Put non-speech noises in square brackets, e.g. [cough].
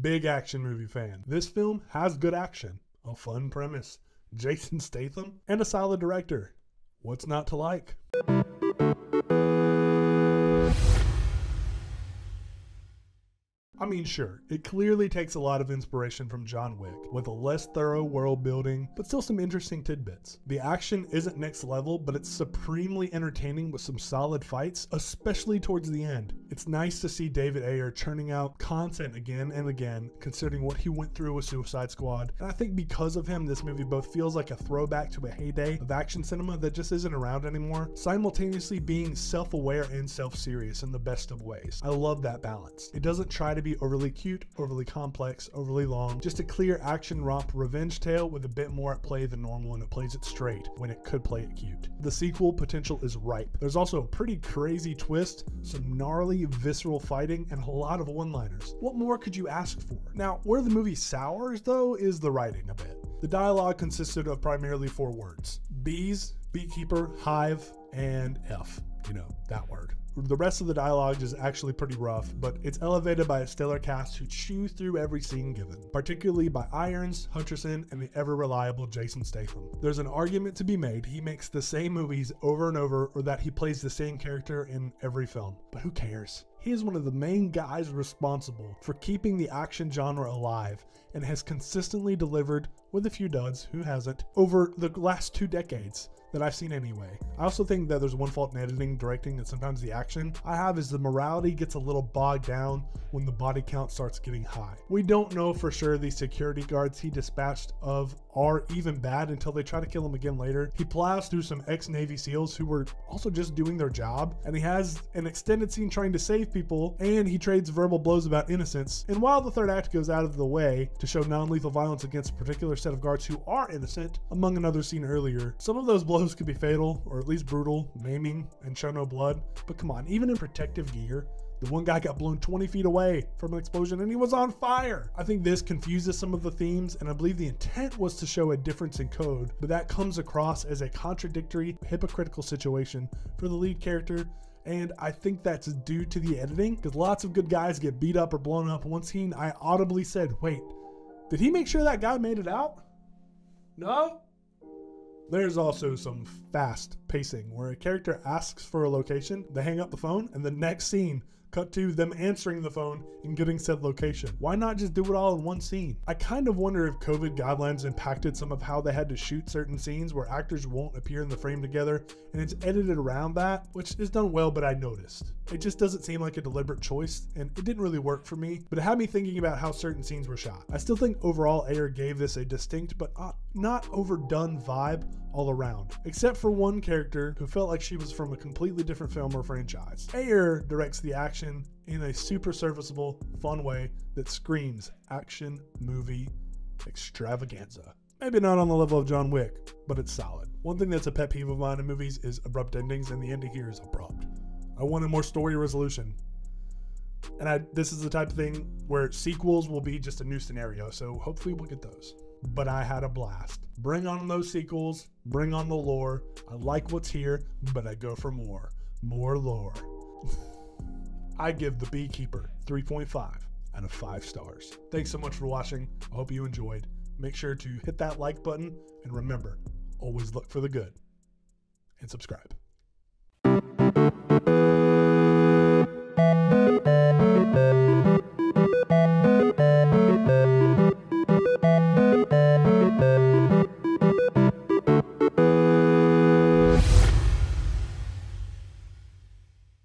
Big action movie fan. This film has good action, a fun premise, Jason Statham, and a solid director. What's not to like? I mean, sure, it clearly takes a lot of inspiration from John Wick, with a less thorough world building, but still some interesting tidbits. The action isn't next level, but it's supremely entertaining with some solid fights, especially towards the end. It's nice to see David Ayer churning out content again and again, considering what he went through with Suicide Squad. And I think because of him, this movie both feels like a throwback to a heyday of action cinema that just isn't around anymore, simultaneously being self aware and self serious in the best of ways. I love that balance. It doesn't try to be overly cute, overly complex, overly long, just a clear action romp revenge tale with a bit more at play than normal and it plays it straight when it could play it cute. The sequel potential is ripe. There's also a pretty crazy twist, some gnarly, visceral fighting, and a lot of one liners. What more could you ask for? Now, where the movie sours, though, is the writing a bit. The dialogue consisted of primarily four words bees, beekeeper, hive, and F. You know, that word. The rest of the dialogue is actually pretty rough, but it's elevated by a stellar cast who chew through every scene given, particularly by Irons, Hutcherson, and the ever reliable Jason Statham. There's an argument to be made he makes the same movies over and over, or that he plays the same character in every film, but who cares? He is one of the main guys responsible for keeping the action genre alive and has consistently delivered, with a few duds, who hasn't, over the last two decades that I've seen anyway. I also think that there's one fault in editing, directing, and sometimes the action I have is the morality gets a little bogged down when the body count starts getting high. We don't know for sure the security guards he dispatched of are even bad until they try to kill him again later. He plows through some ex-Navy SEALs who were also just doing their job, and he has an extended scene trying to save people, and he trades verbal blows about innocence. And while the third act goes out of the way to show non-lethal violence against a particular set of guards who are innocent, among another scene earlier, some of those blows could be fatal, or at least brutal, maiming, and show no blood. But come on, even in protective gear, the one guy got blown 20 feet away from an explosion and he was on fire. I think this confuses some of the themes, and I believe the intent was to show a difference in code, but that comes across as a contradictory, hypocritical situation for the lead character. And I think that's due to the editing, because lots of good guys get beat up or blown up. One scene, I audibly said, Wait, did he make sure that guy made it out? No? There's also some fast pacing where a character asks for a location, they hang up the phone, and the next scene cut to them answering the phone and getting said location. Why not just do it all in one scene? I kind of wonder if COVID guidelines impacted some of how they had to shoot certain scenes where actors won't appear in the frame together and it's edited around that, which is done well, but I noticed. It just doesn't seem like a deliberate choice and it didn't really work for me, but it had me thinking about how certain scenes were shot. I still think overall Ayer gave this a distinct but uh, not overdone vibe all around, except for one character who felt like she was from a completely different film or franchise. Ayer directs the action in a super serviceable, fun way that screams action movie extravaganza. Maybe not on the level of John Wick, but it's solid. One thing that's a pet peeve of mine in movies is abrupt endings, and the ending here is abrupt. I wanted more story resolution. And I, this is the type of thing where sequels will be just a new scenario, so hopefully we'll get those. But I had a blast. Bring on those sequels, bring on the lore. I like what's here, but I go for more. More lore. [laughs] I give The Beekeeper 3.5 out of 5 stars. Thanks so much for watching. I hope you enjoyed. Make sure to hit that like button and remember, always look for the good and subscribe.